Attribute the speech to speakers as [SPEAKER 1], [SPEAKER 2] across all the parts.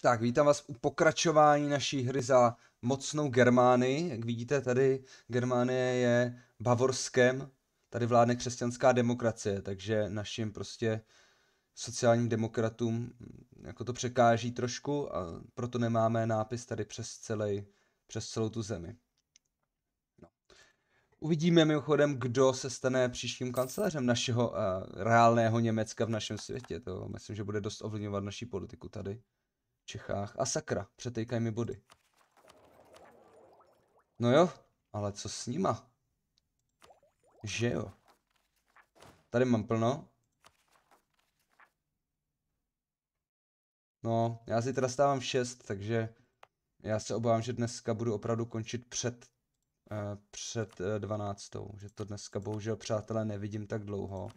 [SPEAKER 1] Tak, vítám vás u pokračování naší hry za mocnou Germány. Jak vidíte, tady Germánie je Bavorskem, tady vládne křesťanská demokracie, takže našim prostě sociálním demokratům mm, jako to překáží trošku a proto nemáme nápis tady přes, celý, přes celou tu zemi. No. Uvidíme mimochodem, kdo se stane příštím kancelářem našeho uh, reálného Německa v našem světě. To myslím, že bude dost ovlivňovat naší politiku tady. Čechách. A sakra, přetejkaj mi body. No jo, ale co s nima? Že jo. Tady mám plno. No, já si teda stávám 6, takže já se obávám, že dneska budu opravdu končit před, uh, před uh, 12. Že to dneska bohužel, přátelé, nevidím tak dlouho.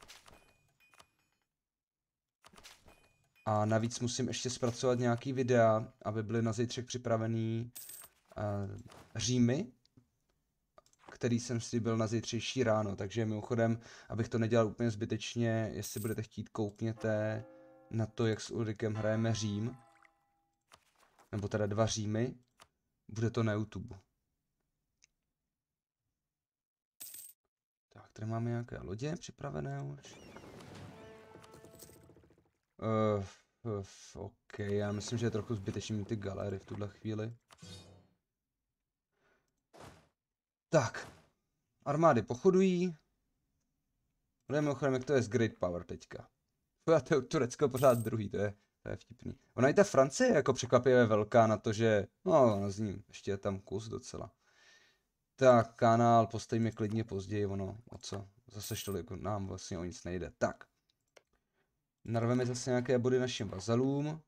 [SPEAKER 1] A navíc musím ještě zpracovat nějaký videa, aby byly na zítřek připravený uh, římy, který jsem slíbil na zítřejší ráno. Takže mimochodem, abych to nedělal úplně zbytečně, jestli budete chtít, koukněte na to, jak s Ulrikem hrajeme Řím. Nebo teda dva Římy. Bude to na YouTube. Tak, tady máme nějaké lodě připravené už. Uh, uh, OK, já myslím, že je trochu zbytečný mít ty galery v tuhle chvíli. Tak, armády pochodují. Budeme mimochodem, jak to je z Great Power teďka. To je Turecko pořád druhý, to je, to je vtipný. Ona i ta Francie je jako překvapivě velká na to, že, no, ona z ní ještě je tam kus docela. Tak, kanál postavíme klidně později, ono, o co, zase tolik nám vlastně o nic nejde. Tak, Narveme zase nějaké body našim vazalům.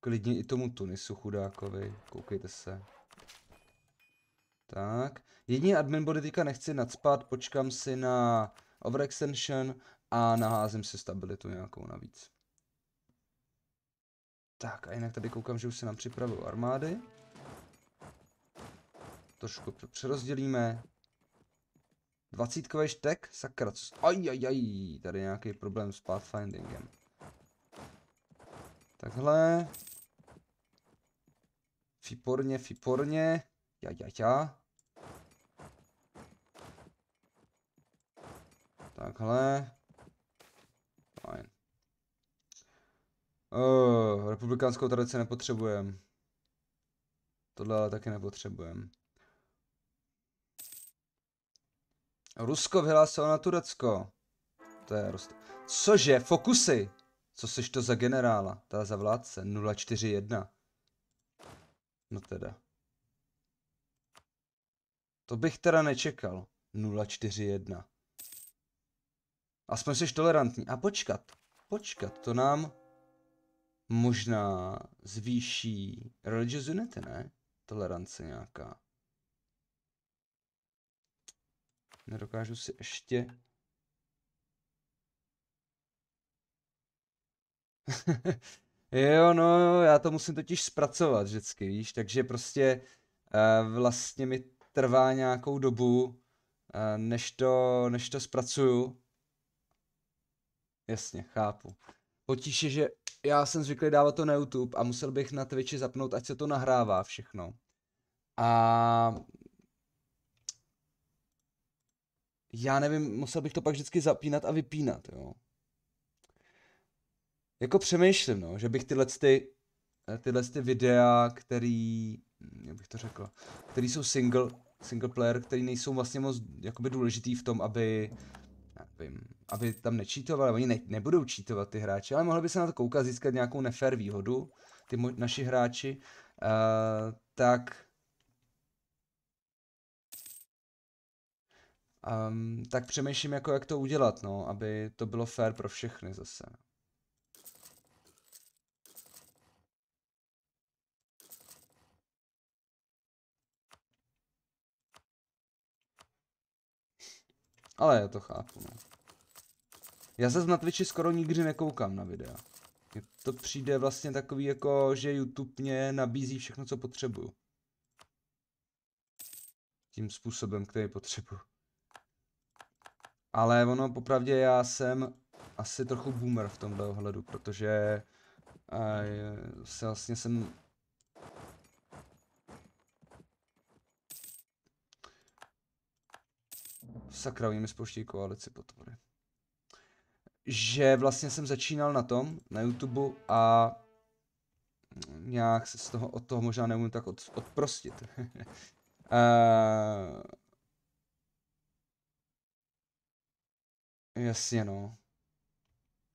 [SPEAKER 1] Klidně i tomu Tunisu chudákovi. Koukejte se. Tak. Jedině admin body teďka nechci nadspat, počkám si na overextension a naházím si stabilitu nějakou navíc. Tak a jinak tady koukám, že už se nám připravují armády. Trošku přerozdělíme. Dvacítkový štek? Sakra, co... Ajajaj, tady nějaký problém s pathfindingem. Takhle. Fiporně, fiporně. Ja, ja, ja. Takhle. Fajn. Oh, republikánskou tradici nepotřebujeme. Tohle ale taky nepotřebujeme. Rusko vyhlásilo na Turecko. To je rost... Cože? Fokusy! Co seš to za generála? Ta za vládce. 041. No teda. To bych teda nečekal. 041. Aspoň jsi tolerantní. A počkat. Počkat, to nám možná zvýší religious unity, ne? Tolerance nějaká. Nedokážu si ještě... jo, no, já to musím totiž zpracovat vždycky, víš, takže prostě uh, vlastně mi trvá nějakou dobu, uh, než, to, než to zpracuju. Jasně, chápu. Potíž je, že já jsem zvyklý dávat to na YouTube a musel bych na Twitchi zapnout, ať se to nahrává všechno. A já nevím, musel bych to pak vždycky zapínat a vypínat, jo. Jako přemýšlím, no, že bych tyhle ty, eh, tyhle ty videa, který, hm, jak bych to řekl, který jsou single, single player, který nejsou vlastně moc jakoby důležitý v tom, aby, nevím, aby tam nečítovali, oni ne, nebudou čítovat ty hráči, ale mohli by se na to koukat, získat nějakou nefér výhodu, ty mo- naši hráči, uh, tak Um, tak přemýšlím jako jak to udělat, no, aby to bylo fair pro všechny zase. Ale já to chápu, no. Já zase na Twitchi skoro nikdy nekoukám na videa. Mně to přijde vlastně takový jako, že YouTube mě nabízí všechno, co potřebuju. Tím způsobem, který potřebuju. Ale ono popravdě já jsem asi trochu boomer v tomhle ohledu, protože je, se vlastně jsem... Sakra, mi spouštějí koalici potvory. Že vlastně jsem začínal na tom, na YouTube a nějak se z toho, od toho možná nemůžu tak od, odprostit. uh, jasně no.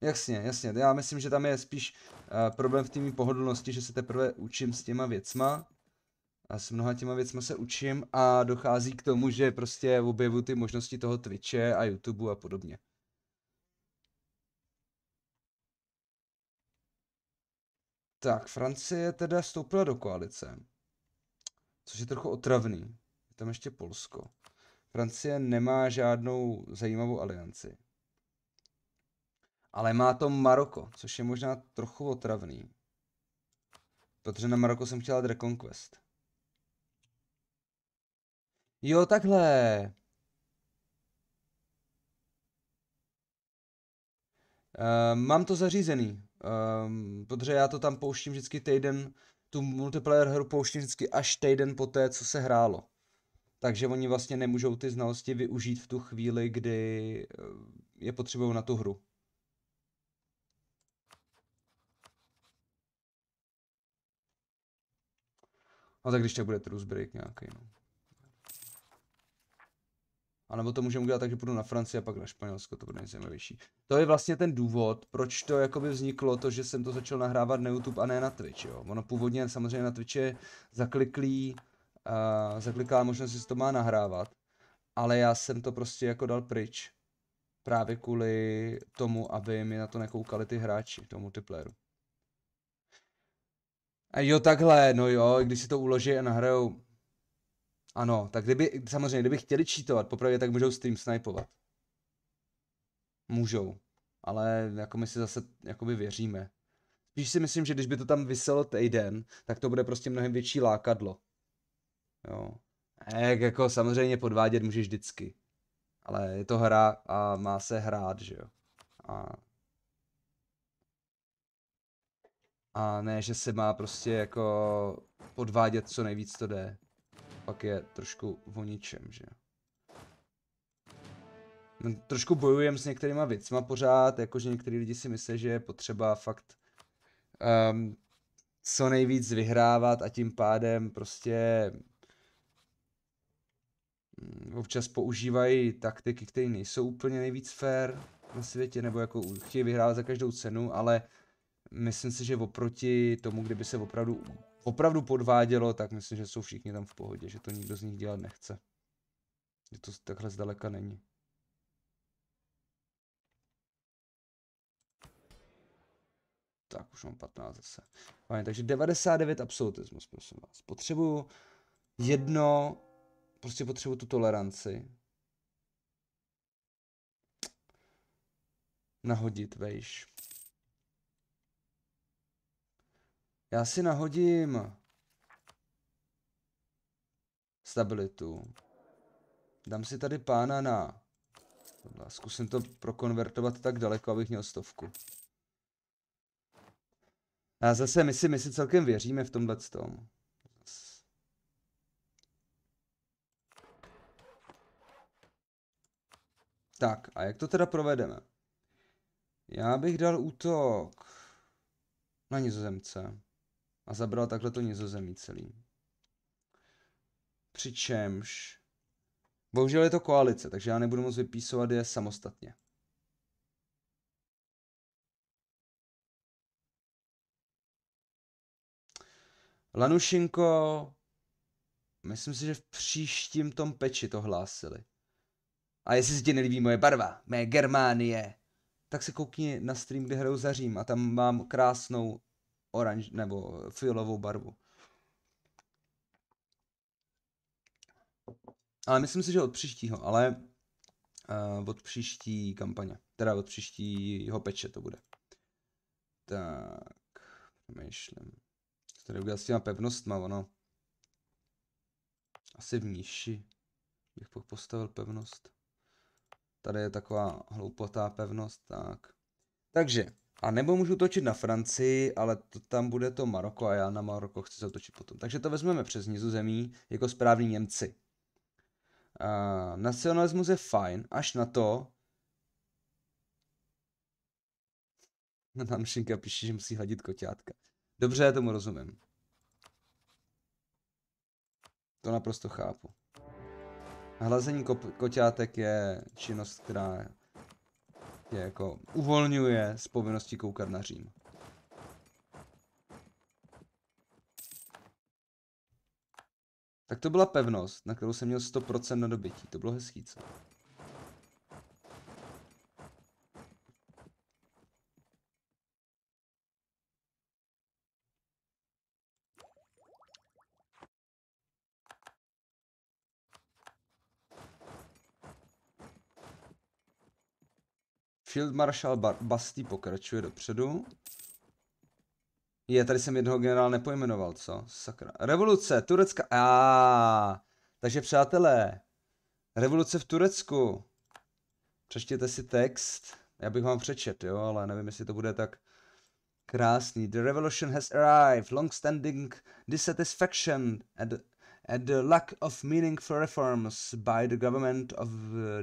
[SPEAKER 1] Jasně, jasně. Já myslím, že tam je spíš uh, problém v té pohodlnosti, že se teprve učím s těma věcma. A s mnoha těma věcma se učím a dochází k tomu, že prostě objevu ty možnosti toho Twitche a YouTube a podobně. Tak, Francie teda vstoupila do koalice, což je trochu otravný. Je tam ještě Polsko. Francie nemá žádnou zajímavou alianci. Ale má to Maroko, což je možná trochu otravný. Protože na Maroko jsem chtěla Reconquest. Jo, takhle. Uh, mám to zařízený, um, protože já to tam pouštím vždycky týden, tu multiplayer hru pouštím vždycky až týden po té, co se hrálo. Takže oni vlastně nemůžou ty znalosti využít v tu chvíli, kdy eh, je potřebují na tu hru. No tak když tak bude truce break nějaký, no. A nebo to můžeme udělat tak, že půjdu na Francii a pak na Španělsko, to bude nejzajímavější. To je vlastně ten důvod, proč to jakoby vzniklo, to, že jsem to začal nahrávat na YouTube a ne na Twitch, jo. Ono původně samozřejmě na Twitch je zakliklý, uh, zakliká možnost, že se to má nahrávat, ale já jsem to prostě jako dal pryč. Právě kvůli tomu, aby mi na to nekoukali ty hráči, tomu multiplayeru. A jo, takhle, no jo, když si to uloží a nahrajou. Ano, tak kdyby, samozřejmě, kdyby chtěli čítovat popravdě, tak můžou stream snipovat. Můžou. Ale jako my si zase jakoby věříme. Spíš si myslím, že když by to tam vyselo týden, tak to bude prostě mnohem větší lákadlo. Jo. A jak jako samozřejmě podvádět můžeš vždycky. Ale je to hra a má se hrát, že jo. A A ne, že se má prostě jako podvádět co nejvíc to jde. Pak je trošku o ničem, že no, Trošku bojujem s některýma věcma pořád, jakože některý lidi si myslí, že je potřeba fakt um, co nejvíc vyhrávat a tím pádem prostě mm, občas používají taktiky, které nejsou úplně nejvíc fair na světě, nebo jako chtějí vyhrávat za každou cenu, ale myslím si, že oproti tomu, kdyby se opravdu, opravdu podvádělo, tak myslím, že jsou všichni tam v pohodě, že to nikdo z nich dělat nechce. Že to takhle zdaleka není. Tak, už mám 15 zase. Fajn, takže 99 absolutismus, prosím vás. Potřebuju jedno, prostě potřebuju tu toleranci. Nahodit, vejš. Já si nahodím stabilitu. Dám si tady pána na... Zkusím to prokonvertovat tak daleko, abych měl stovku. A zase my si, my si celkem věříme v tomhle tom. Tak, a jak to teda provedeme? Já bych dal útok na nizozemce a zabral takhle to nizozemí celý. Přičemž, bohužel je to koalice, takže já nebudu moct vypísovat je samostatně. Lanušinko, myslím si, že v příštím tom peči to hlásili. A jestli se ti nelíbí moje barva, mé Germánie, tak se koukni na stream, kde hraju za Řím a tam mám krásnou oranž nebo fialovou barvu. Ale myslím si, že od příštího, ale uh, od příští kampaně. Teda od příštího peče to bude. Tak. Co tady udělat s těma pevnostma, ono. Asi v níži bych postavil pevnost. Tady je taková hloupotá pevnost, tak. Takže, A nebo můžu točit na Francii, ale to tam bude to Maroko a já na Maroko chci zatočit potom. Takže to vezmeme přes Nizozemí jako správní Němci. Uh, nacionalismus je fajn, až na to, tam Šinka píše, že musí hladit koťátka. Dobře, já tomu rozumím. To naprosto chápu. Hlazení koťátek je činnost, která je jako uvolňuje z povinnosti koukat na Řím. Tak to byla pevnost, na kterou jsem měl 100% na dobytí. To bylo hezký, co? Field Marshal Basti pokračuje dopředu. Je, tady jsem jednoho generál nepojmenoval, co? Sakra. Revoluce, Turecka. A, takže přátelé, revoluce v Turecku. Přečtěte si text. Já bych vám přečet, jo, ale nevím, jestli to bude tak krásný. The revolution has arrived. Long-standing dissatisfaction at, at the lack of meaningful reforms by the government of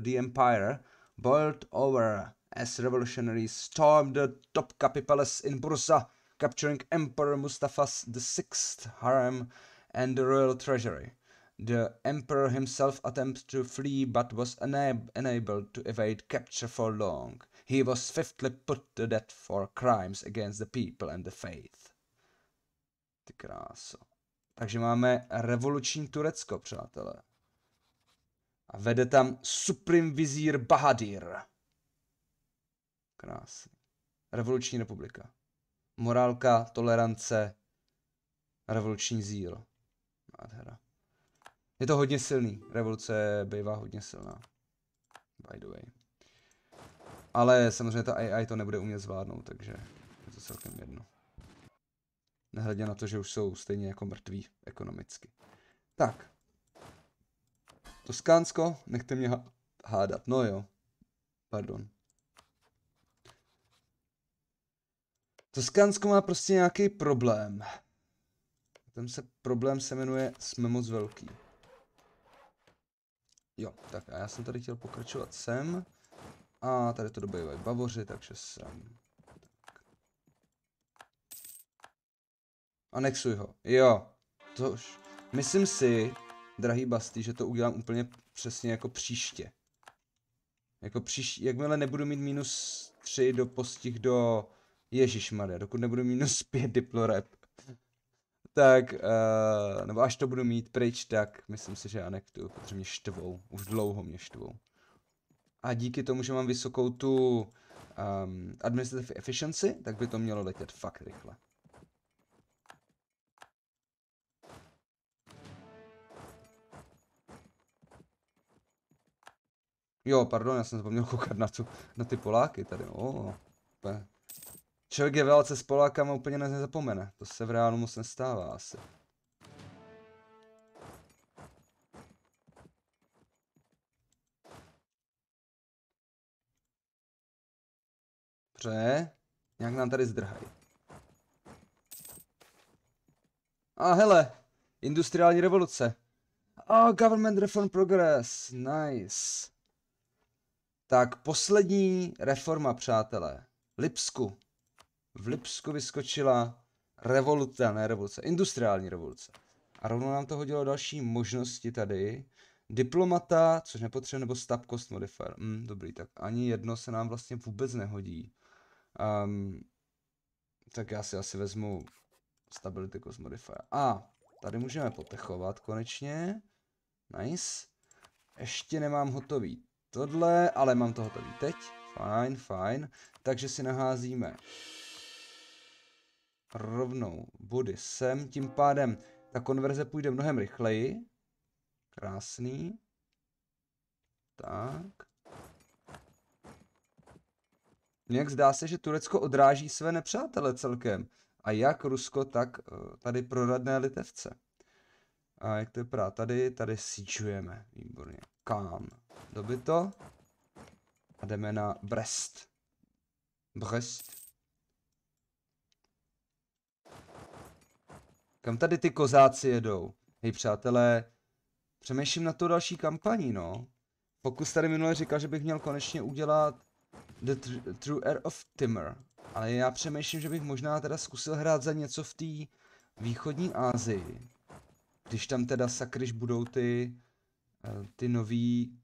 [SPEAKER 1] the empire boiled over as revolutionaries stormed the Topkapi Palace in Bursa, capturing Emperor Mustafa VI's harem and the royal treasury. The emperor himself attempted to flee but was unab unable to evade capture for long. He was fifthly put to death for crimes against the people and the faith. Ty kráso. Takže máme revoluční Turecko, přátelé. A vede tam Suprim Vizír Bahadir. Krásný. Revoluční republika. Morálka, tolerance, revoluční zíl. Nádhera. Je to hodně silný. Revoluce bývá hodně silná. By the way. Ale samozřejmě ta AI to nebude umět zvládnout, takže je to celkem jedno. Nehledě na to, že už jsou stejně jako mrtví ekonomicky. Tak. Toskánsko, nechte mě hádat. No jo. Pardon. Toskánsko má prostě nějaký problém. Ten se problém se jmenuje jsme moc velký. Jo, tak a já jsem tady chtěl pokračovat sem. A tady to dobývají bavoři, takže sem. Tak. Anexuj ho. Jo, to už. Myslím si, drahý Bastý, že to udělám úplně přesně jako příště. Jako příště, jakmile nebudu mít minus 3 do postih do Ježíš Maria, dokud nebudu minus 5 diplorep, tak, uh, nebo až to budu mít pryč, tak myslím si, že anektuju, protože mě štvou, už dlouho mě štvou. A díky tomu, že mám vysokou tu um, administrative efficiency, tak by to mělo letět fakt rychle. Jo, pardon, já jsem zapomněl koukat na, tu, na ty Poláky tady, no. Člověk je válce s Polákama úplně nezapomene. To se v reálu moc nestává asi. Dobře. Nějak nám tady zdrhají. A hele, industriální revoluce. Oh, government reform progress. Nice. Tak, poslední reforma, přátelé. Lipsku v Lipsku vyskočila revoluce, ne revoluce, industriální revoluce. A rovnou nám to hodilo další možnosti tady. Diplomata, což nepotřebuje, nebo stop cost modifier. Mm, dobrý, tak ani jedno se nám vlastně vůbec nehodí. Um, tak já si asi vezmu stability cost modifier. A tady můžeme potechovat konečně. Nice. Ještě nemám hotový tohle, ale mám to hotový teď. Fajn, fajn. Takže si naházíme rovnou body sem, tím pádem ta konverze půjde mnohem rychleji. Krásný. Tak. Nějak zdá se, že Turecko odráží své nepřátele celkem. A jak Rusko, tak eh, tady proradné litevce. A jak to vypadá tady? Tady síčujeme. Výborně. Kán. Dobyto. A jdeme na Brest. Brest. Kam tady ty kozáci jedou? Hej přátelé, přemýšlím na to další kampaní, no. Pokus tady minule říkal, že bych měl konečně udělat The Tr- True Air of Timor. Ale já přemýšlím, že bych možná teda zkusil hrát za něco v té východní Asii. Když tam teda sakryš budou ty, eh, ty nový...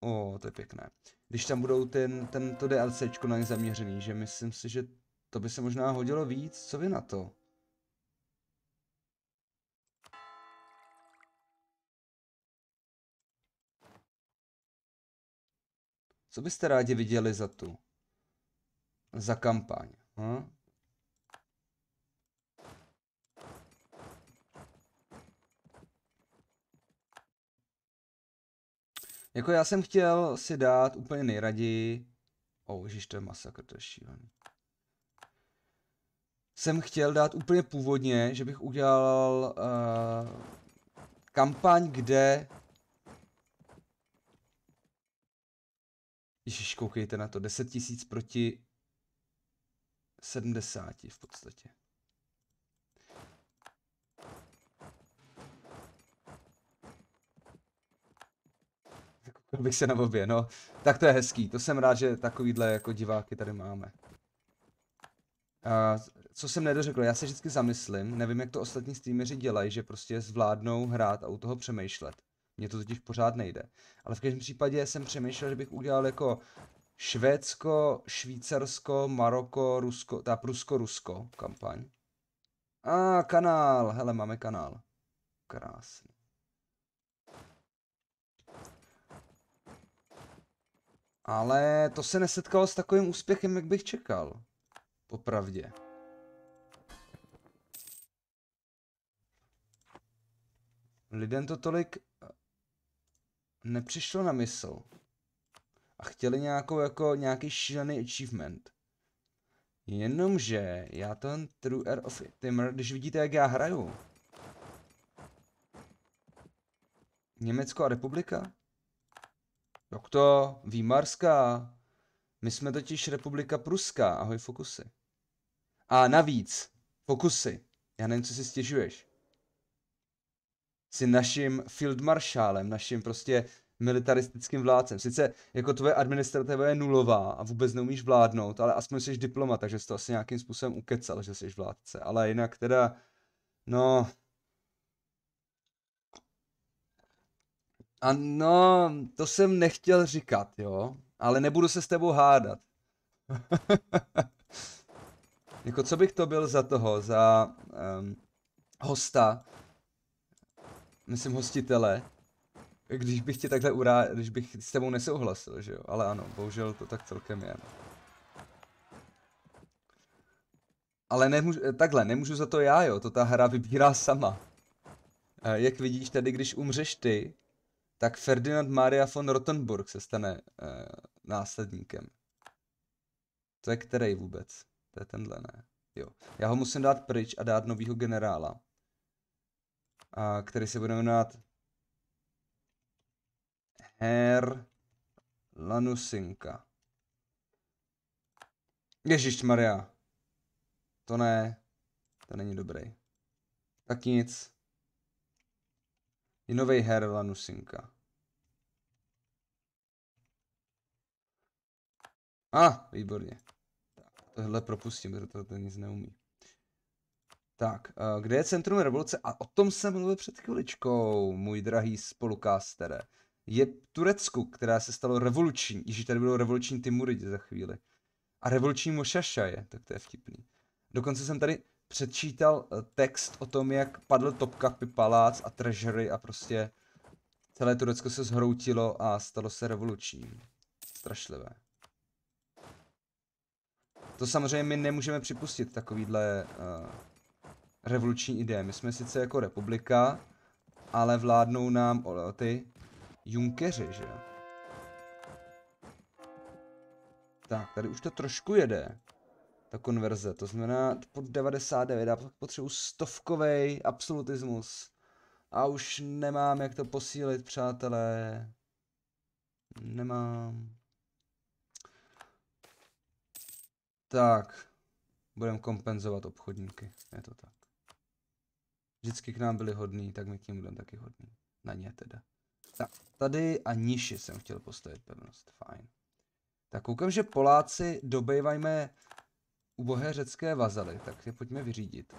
[SPEAKER 1] O, to je pěkné. Když tam budou ten, ten to DLCčko na ně zaměřený, že myslím si, že to by se možná hodilo víc. Co vy na to? Co byste rádi viděli za tu? Za kampaň. Hm? Jako já jsem chtěl si dát úplně nejraději... Oh, ježiš, to je masakr, to je šílený. Jsem chtěl dát úplně původně, že bych udělal uh, kampaň, kde Ježiš, koukejte na to, 10 tisíc proti 70 v podstatě. Koukal bych se na obě, no. Tak to je hezký, to jsem rád, že takovýhle jako diváky tady máme. A co jsem nedořekl, já se vždycky zamyslím, nevím jak to ostatní streameři dělají, že prostě zvládnou hrát a u toho přemýšlet. Mně to totiž pořád nejde. Ale v každém případě jsem přemýšlel, že bych udělal jako Švédsko, Švýcarsko, Maroko, Rusko, ta Prusko-Rusko kampaň. A ah, kanál, hele, máme kanál. Krásný. Ale to se nesetkalo s takovým úspěchem, jak bych čekal. Popravdě. Lidem to tolik nepřišlo na mysl. A chtěli nějakou jako nějaký šílený achievement. Jenomže já ten True Air of Timor, když vidíte jak já hraju. Německo a republika? Jak to? Výmarská. My jsme totiž republika pruská. Ahoj fokusy. A navíc, fokusy. Já nevím, co si stěžuješ si naším fieldmaršálem, naším prostě militaristickým vládcem. Sice jako tvoje administrativa je nulová a vůbec neumíš vládnout, ale aspoň jsi diplomat, takže jsi to asi nějakým způsobem ukecal, že jsi vládce. Ale jinak teda, no... A no, to jsem nechtěl říkat, jo, ale nebudu se s tebou hádat. jako co bych to byl za toho, za um, hosta, myslím hostitele, když bych ti takhle urá, když bych s tebou nesouhlasil, že jo, ale ano, bohužel to tak celkem je. No. Ale nemůžu, takhle, nemůžu za to já, jo, to ta hra vybírá sama. Jak vidíš tady, když umřeš ty, tak Ferdinand Maria von Rottenburg se stane uh, následníkem. To je který vůbec? To je tenhle, ne? Jo. Já ho musím dát pryč a dát novýho generála a který se bude jmenovat Her Lanusinka. Ježíš Maria. To ne. To není dobrý. Tak nic. Je nový Her Lanusinka. A, ah, výborně. Tohle propustím, protože to, to nic neumí. Tak, eh, kde je centrum revoluce? A o tom jsem mluvil před chviličkou, můj drahý spolukástere. Je Turecku, která se stalo revoluční. Již tady budou revoluční Timuridi za chvíli. A revoluční Mošaša je, tak to je vtipný. Dokonce jsem tady předčítal eh, text o tom, jak padl Topkapy palác a treasury a prostě celé Turecko se zhroutilo a stalo se revolučním. Strašlivé. To samozřejmě my nemůžeme připustit takovýhle uh, revoluční ideje. My jsme sice jako republika, ale vládnou nám o, ty Junkeři, že jo? Tak, tady už to trošku jede. Ta konverze, to znamená pod 99, já potřebuji stovkovej absolutismus. A už nemám jak to posílit, přátelé. Nemám. Tak. budeme kompenzovat obchodníky. Je to tak. Vždycky k nám byli hodní, tak my k ním budeme taky hodní. Na ně teda. Tak, tady a niši jsem chtěl postavit pevnost. Fajn. Tak koukám, že Poláci dobejvajme ubohé řecké vazaly, tak je pojďme vyřídit.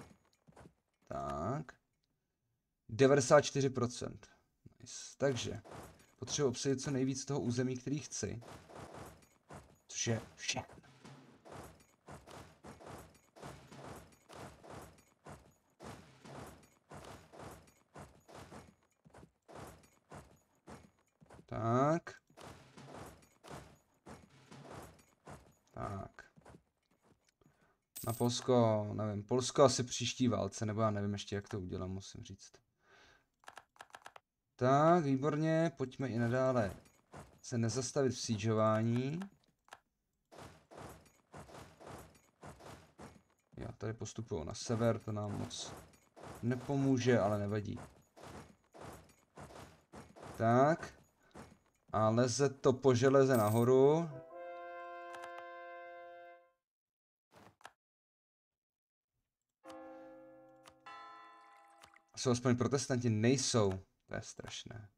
[SPEAKER 1] Tak. 94%. Nice. Takže potřebuji obsadit co nejvíc toho území, který chci. Což je všechno. Tak. Tak. Na Polsko, nevím, Polsko asi příští válce, nebo já nevím ještě, jak to udělám, musím říct. Tak, výborně, pojďme i nadále se nezastavit v siegeování. Já tady postupuju na sever, to nám moc nepomůže, ale nevadí. Tak. A leze to po železe nahoru. Jsou aspoň protestanti? Nejsou. To je strašné.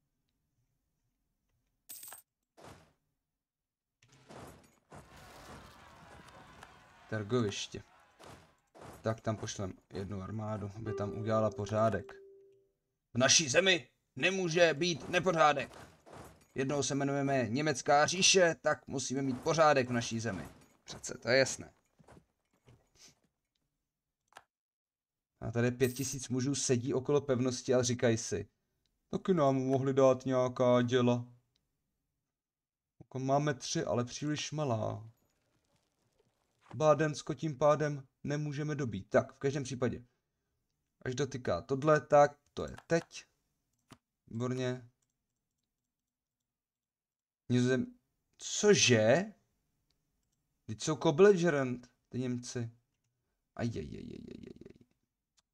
[SPEAKER 1] Tergoviště. Tak tam pošlem jednu armádu, aby tam udělala pořádek. V naší zemi nemůže být nepořádek. Jednou se jmenujeme Německá říše, tak musíme mít pořádek v naší zemi. Přece, to je jasné. A tady pět tisíc mužů sedí okolo pevnosti a říkají si, taky nám mohli dát nějaká děla. Jako máme tři, ale příliš malá. Bádensko tím pádem nemůžeme dobít. Tak, v každém případě. Až dotyká tohle, tak to je teď. Výborně. Nizozem... Cože? Teď jsou co-belligerent, ty Němci. Ajajajajajajaj.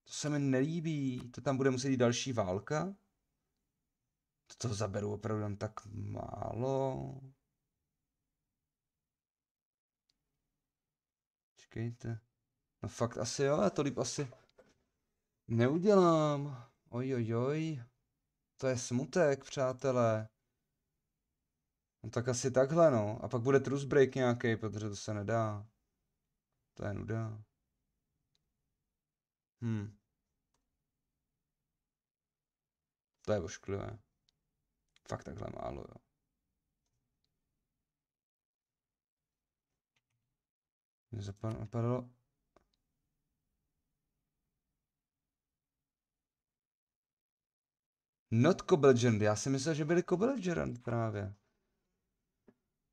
[SPEAKER 1] To se mi nelíbí. To tam bude muset jít další válka? To, to zaberu opravdu jen tak málo. Čekejte. No fakt asi jo, já to líp asi neudělám. Ojojoj. Oj. To je smutek, přátelé. Tak asi takhle no. A pak bude truce break nějaký, protože to se nedá. To je nuda. Hm. To je ošklivé. Fakt takhle málo, jo. Mě zapadalo... Not Cobelgerant, já si myslel, že byli Cobelgerant právě.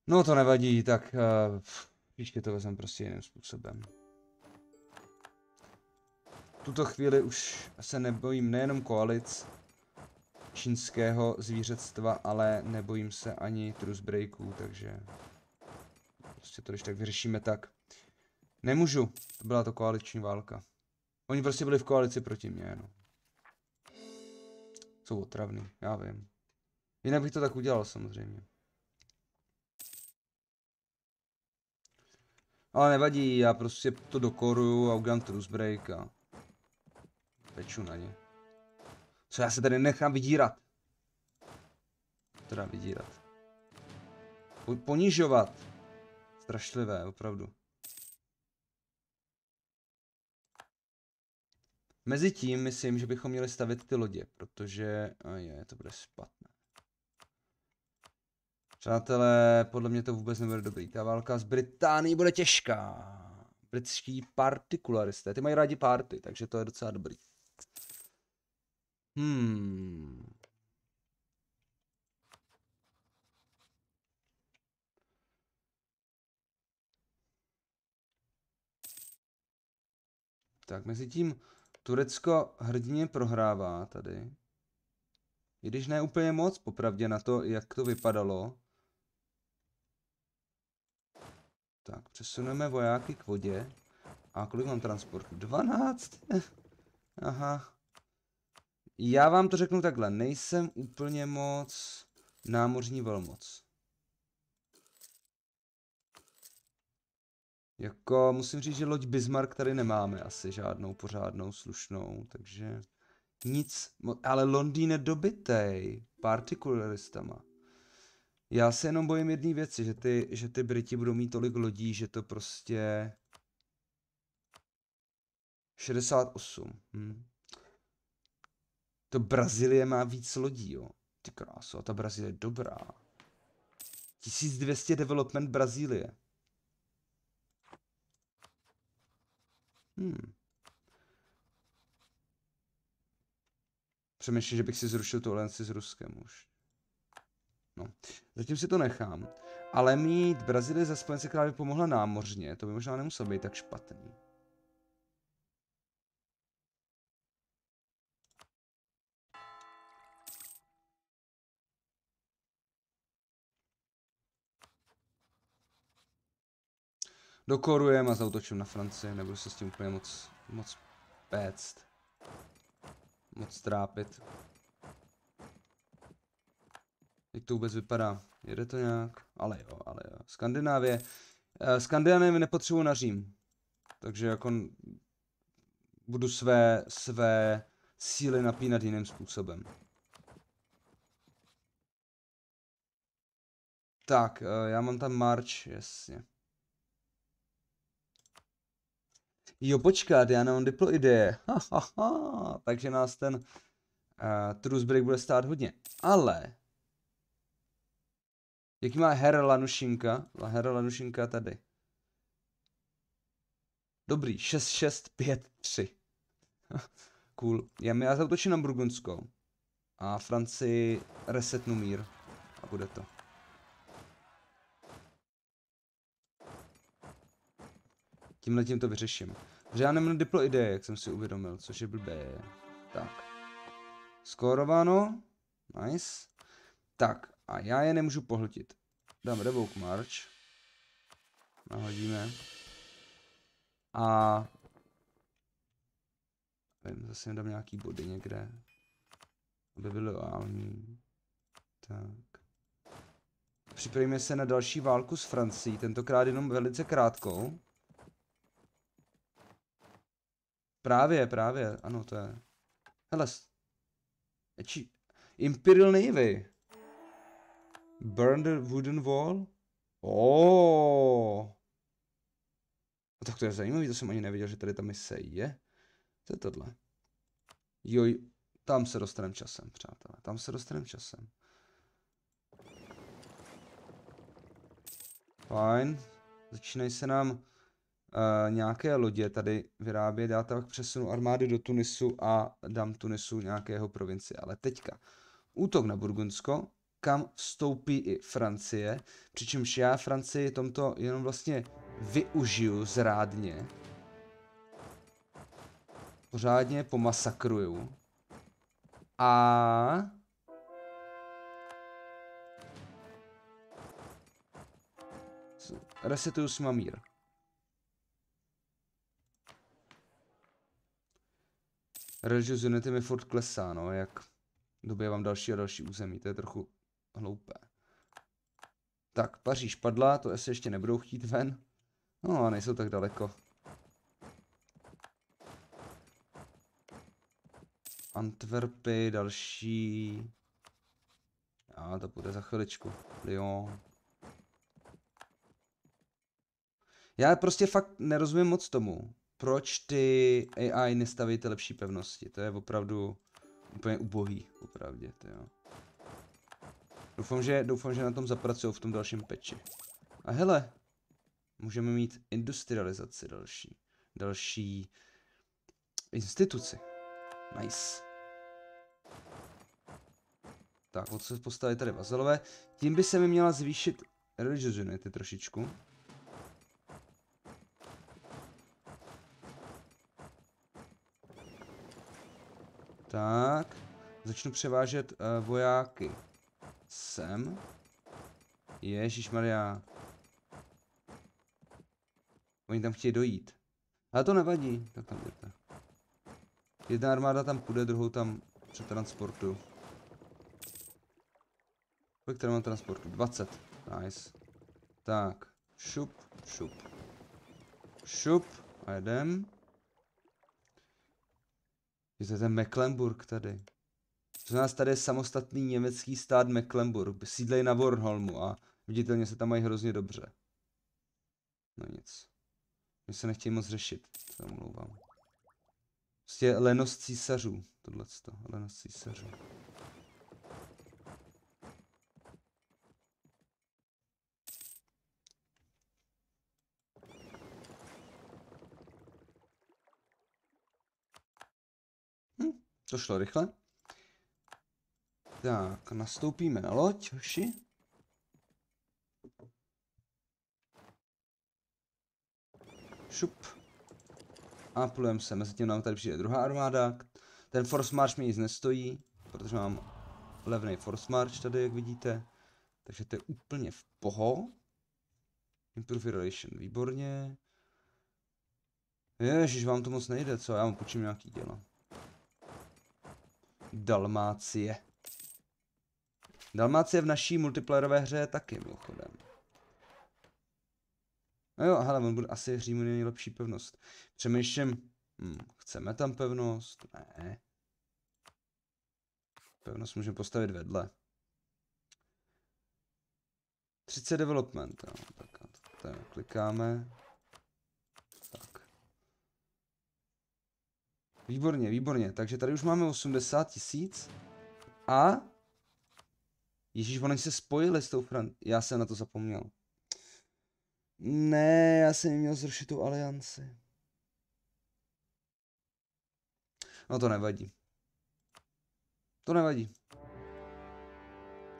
[SPEAKER 1] No to nevadí, tak uh, příště to vezmem prostě jiným způsobem. V tuto chvíli už se nebojím nejenom koalic čínského zvířectva, ale nebojím se ani truce breaků, takže prostě to když tak vyřešíme tak. Nemůžu, to byla to koaliční válka. Oni prostě byli v koalici proti mně, no. Jsou otravný, já vím. Jinak bych to tak udělal samozřejmě. Ale nevadí, já prostě to dokoruju a udělám truce break a peču na ně. Co já se tady nechám vydírat? Teda vydírat. Po ponižovat. Strašlivé, opravdu. Mezitím myslím, že bychom měli stavit ty lodě, protože... A je, to bude špatné. Přátelé, podle mě to vůbec nebude dobrý. Ta válka s Británií bude těžká. Britští partikularisté, ty mají rádi party, takže to je docela dobrý. Hmm. Tak, mezi tím Turecko hrdině prohrává tady. I když ne úplně moc, popravdě na to, jak to vypadalo. Tak, přesuneme vojáky k vodě. A kolik mám transportu? 12? Aha. Já vám to řeknu takhle, nejsem úplně moc námořní velmoc. Jako, musím říct, že loď Bismarck tady nemáme asi žádnou pořádnou, slušnou, takže nic, ale Londýn je dobitej partikularistama. Já se jenom bojím jedné věci, že ty, že ty Briti budou mít tolik lodí, že to prostě... 68. Hm. To Brazílie má víc lodí, jo. Ty kráso, a ta Brazílie je dobrá. 1200 development Brazílie. Hmm. Přemýšlím, že bych si zrušil tu alianci s Ruskem už. No, zatím si to nechám. Ale mít Brazílii za spojence, která by pomohla námořně, to by možná nemuselo být tak špatný. Dokorujem a zautočím na Francii, nebudu se s tím úplně moc, moc péct. Moc trápit. Jak to vůbec vypadá? Jede to nějak? Ale jo, ale jo. Skandinávie. Uh, Skandinávie nepotřebuji na Řím. Takže jako budu své, své síly napínat jiným způsobem. Tak, uh, já mám tam March, jasně. Jo, počkat, já nemám diplo ideje. Ha, ha, ha. Takže nás ten uh, truce break bude stát hodně. Ale Jaký má Her Lanušinka? La Her Lanušinka tady. Dobrý, 6653. cool. Já, já zautočím na Burgundskou. A Francii resetnu mír. A bude to. Tímhle tím to vyřeším. Protože já nemám diplo ideje, jak jsem si uvědomil, což je blbé. Tak. Skórováno. Nice. Tak, a já je nemůžu pohltit. Dám revoke march. Nahodíme. A... Nevím, zase dám nějaký body někde. Aby byly loální. Tak. Připravíme se na další válku s Francií, tentokrát jenom velice krátkou. Právě, právě, ano, to je. Hele, s- či... Imperial Navy. Burn the wooden wall? Oh. Tak to je zajímavý, to jsem ani nevěděl, že tady ta mise je. Co je tohle? Jo, tam se dostaneme časem, přátelé, tam se dostaneme časem. Fajn. Začínají se nám uh, nějaké lodě tady vyrábět. Já tak přesunu armády do Tunisu a dám Tunisu nějakého provincie. Ale teďka útok na Burgundsko, kam vstoupí i Francie, přičemž já Francii tomto jenom vlastně využiju zrádně. Pořádně pomasakruju. A... Resetuju si mamír. Religious Unity mi furt klesá, no, jak dobývám další a další území, to je trochu hloupé. Tak, Paříž padla, to asi ještě nebudou chtít ven. No a nejsou tak daleko. Antwerpy, další. A to bude za chviličku. Lyon. Já prostě fakt nerozumím moc tomu, proč ty AI nestaví ty lepší pevnosti. To je opravdu úplně ubohý, opravdu, to jo. Doufám, že, doufám, že na tom zapracují v tom dalším peči. A hele, můžeme mít industrializaci další. Další instituci. Nice. Tak, od se postavit tady vazalové. Tím by se mi měla zvýšit religious unity trošičku. Tak, začnu převážet uh, vojáky sem. Ježíš Maria. Oni tam chtějí dojít. Ale to nevadí, tak tam jdete. Jedna armáda tam půjde, druhou tam přetransportu. Kolik tady mám transportu? 20. Nice. Tak, šup, šup. Šup. A jedem. Je to ten Mecklenburg tady. To nás tady je samostatný německý stát Mecklenburg. Sídlej na Bornholmu a viditelně se tam mají hrozně dobře. No nic. Mě se nechtějí moc řešit, se omlouvám. Prostě lenost císařů, tohleto, lenost císařů. Hm, to šlo rychle. Tak, nastoupíme na loď, hoši. Šup. A plujeme se, mezi tím nám tady přijde druhá armáda. Ten Force March mě nic nestojí, protože mám levný Force March tady, jak vidíte. Takže to je úplně v poho. Improve relation, výborně. Ježiš, vám to moc nejde, co? Já mu počím nějaký dělo. Dalmácie. Dalmácie v naší multiplayerové hře taky, mimochodem. No jo, hele, on bude asi Římu nejlepší pevnost. Přemýšlím, hm, chceme tam pevnost? Ne. Pevnost můžeme postavit vedle. 30 development, jo. Tak, tak klikáme. Tak. Výborně, výborně. Takže tady už máme 80 tisíc. A... Ježíš, oni se spojili s tou Fran... Já jsem na to zapomněl. Ne, já jsem měl zrušit tu alianci. No to nevadí. To nevadí.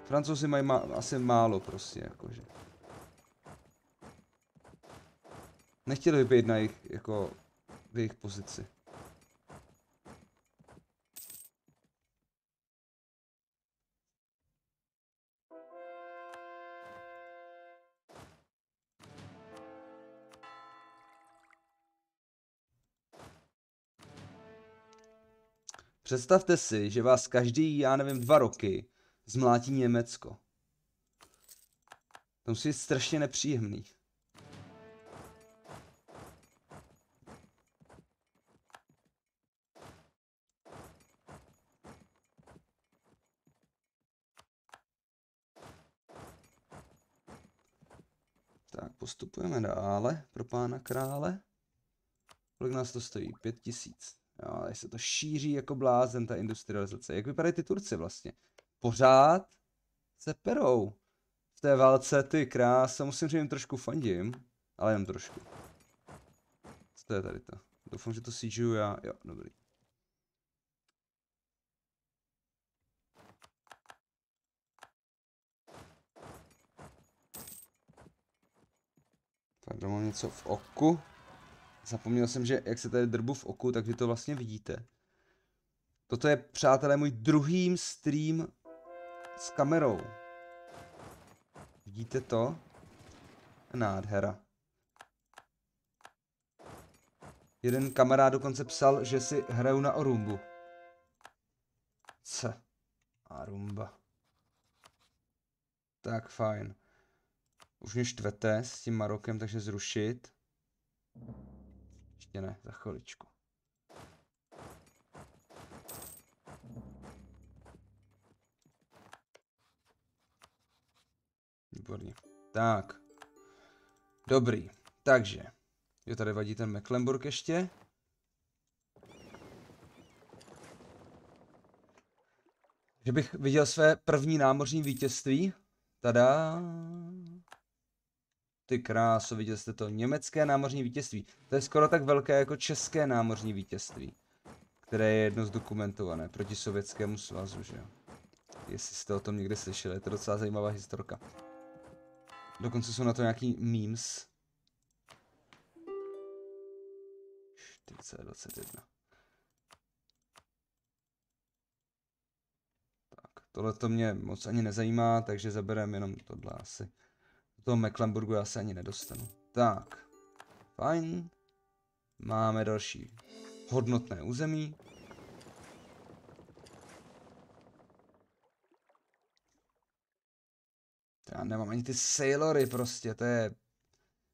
[SPEAKER 1] Francouzi mají ma asi málo prostě, jakože. Nechtěli by být na jejich, jako, v jejich pozici. Představte si, že vás každý, já nevím, dva roky zmlátí Německo. To musí být strašně nepříjemný. Tak, postupujeme dále pro pána krále. Kolik nás to stojí? Pět tisíc. Jo, se to šíří jako blázen, ta industrializace. Jak vypadají ty Turci vlastně? Pořád se perou. V té válce ty krása, musím říct, jim trošku fandím, ale jen trošku. Co to je tady to? Doufám, že to siežuju já. Jo, dobrý. Tak, mám něco v oku. Zapomněl jsem, že jak se tady drbu v oku, tak vy to vlastně vidíte. Toto je, přátelé, můj druhý stream s kamerou. Vidíte to? Nádhera. Jeden kamarád dokonce psal, že si hraju na Orumbu. Co? Arumba. Tak fajn. Už mě štvete s tím Marokem, takže zrušit. Ještě ne, za chviličku. Výborně. Tak. Dobrý. Takže. Jo, tady vadí ten Mecklenburg ještě. Že bych viděl své první námořní vítězství. Tada. Ty kráso, viděli jste to, německé námořní vítězství. To je skoro tak velké jako české námořní vítězství, které je jedno zdokumentované proti sovětskému svazu, že jo. Jestli jste o tom někde slyšeli, je to docela zajímavá historka. Dokonce jsou na to nějaký memes. 421. Tak, tohle to mě moc ani nezajímá, takže zabereme jenom tohle asi. Do toho Mecklenburgu já se ani nedostanu. Tak. Fajn. Máme další hodnotné území. Já nemám ani ty sailory prostě, to je...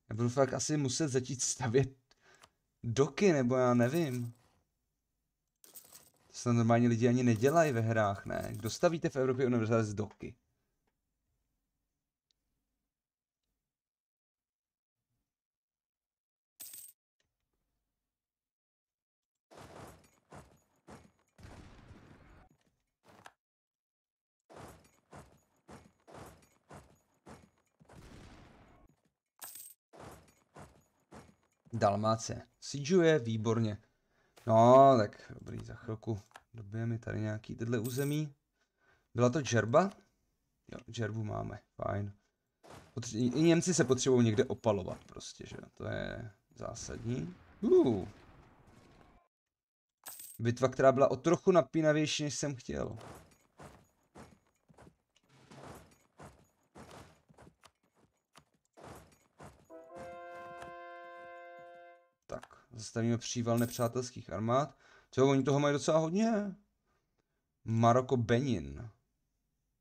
[SPEAKER 1] Já budu fakt asi muset začít stavět doky, nebo já nevím. To se normálně lidi ani nedělají ve hrách, ne? Kdo stavíte v Evropě univerzál z doky? Dalmáce. Siegeuje, výborně. No, tak dobrý, za chvilku dobijeme tady nějaký tyhle území. Byla to džerba? Jo, džerbu máme, fajn. Potře I Němci se potřebují někde opalovat prostě, že To je zásadní. Uh. Bitva, která byla o trochu napínavější, než jsem chtěl. Zastavíme příval nepřátelských armád. Co oni toho mají docela hodně. Maroko Benin.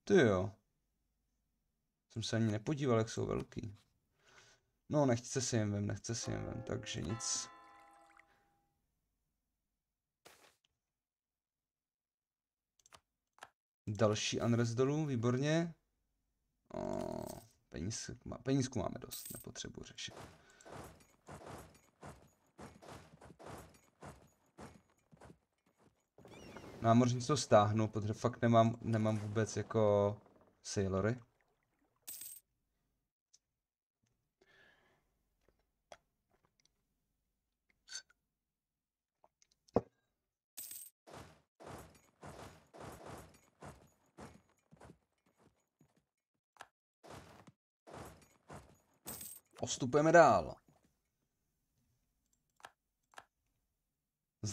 [SPEAKER 1] Ty jo. Jsem se ani nepodíval, jak jsou velký. No, nechce si jim vem, nechce si jim vem, takže nic. Další unrest dolů, výborně. O, peníz, penízku máme dost, nepotřebuji řešit. Námořníci to stáhnu, protože fakt nemám, nemám vůbec jako sailory. Postupujeme dál.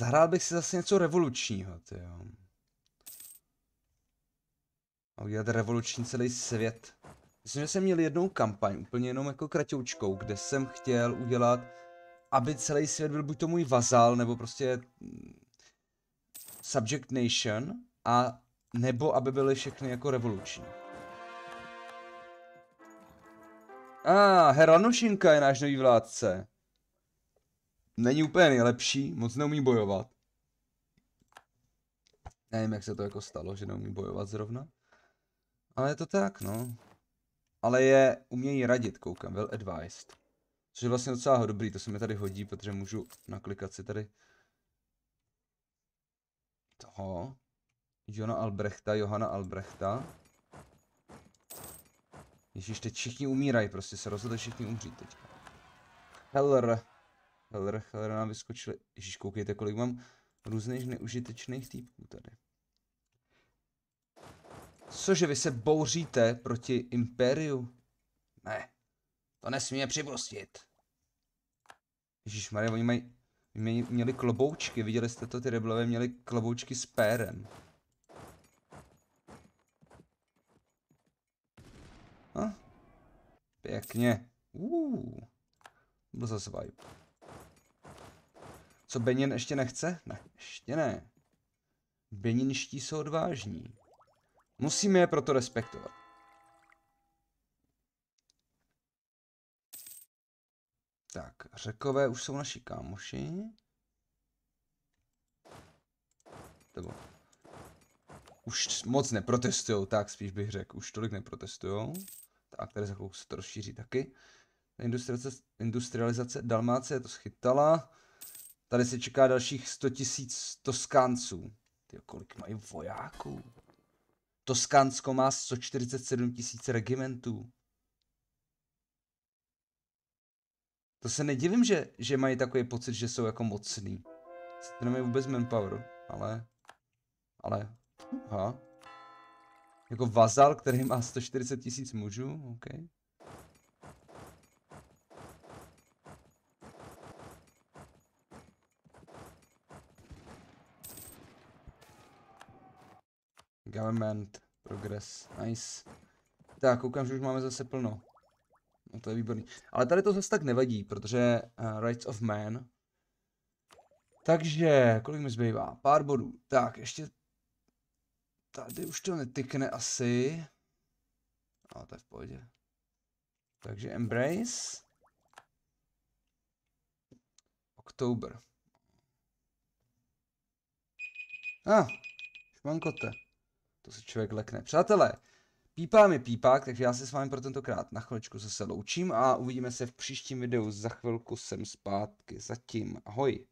[SPEAKER 1] Zahrál bych si zase něco revolučního, ty jo. A udělat revoluční celý svět. Myslím, že jsem měl jednou kampaň, úplně jenom jako kratoučkou, kde jsem chtěl udělat, aby celý svět byl buď to můj vazal, nebo prostě mm, subject nation, a nebo aby byly všechny jako revoluční. A, ah, Heranošinka je náš nový vládce. Není úplně nejlepší, moc neumí bojovat. Nevím, jak se to jako stalo, že neumí bojovat zrovna. Ale je to tak, no. Ale je, umějí radit, koukám, well advised. Což je vlastně docela dobrý, to se mi tady hodí, protože můžu naklikat si tady toho. Jona Albrechta, Johana Albrechta. Ježíš, teď všichni umírají, prostě se rozhodli všichni umřít teď. Heller. Heller, Heller nám vyskočili. Ježíš, koukejte, kolik mám různých neužitečných týpků tady. Cože, vy se bouříte proti Impériu? Ne, to nesmíme připustit. Ježíš Maria, oni mají, mě, měli kloboučky, viděli jste to, ty rebelové měli kloboučky s pérem. A? Pěkně. Uh, byl zase vibe. Co Benin ještě nechce? Ne, ještě ne. Beninští jsou odvážní. Musíme je proto respektovat. Tak, řekové už jsou naši kámoši. Nebo už moc neprotestujou, tak spíš bych řekl, už tolik neprotestujou. Tak, tady za se to rozšíří taky. Industrializace, industrializace Dalmácie to schytala. Tady se čeká dalších 100 tisíc toskánců. Ty kolik mají vojáků? Toskánsko má 147 tisíc regimentů. To se nedivím, že, že mají takový pocit, že jsou jako mocný. To nemají vůbec manpower, ale... Ale... Aha. Jako vazal, který má 140 tisíc mužů, OK. Government, progress, nice. Tak, koukám, že už máme zase plno. No to je výborný. Ale tady to zase tak nevadí, protože uh, Rights of Man. Takže, kolik mi zbývá? Pár bodů. Tak, ještě... Tady už to netykne asi. Ale to je v pohodě. Takže Embrace. Oktober. A, ah, šmankote. To se člověk lekne. Přátelé, pípá mi pípák, takže já se s vámi pro tentokrát na chviličku zase loučím a uvidíme se v příštím videu. Za chvilku jsem zpátky. Zatím ahoj.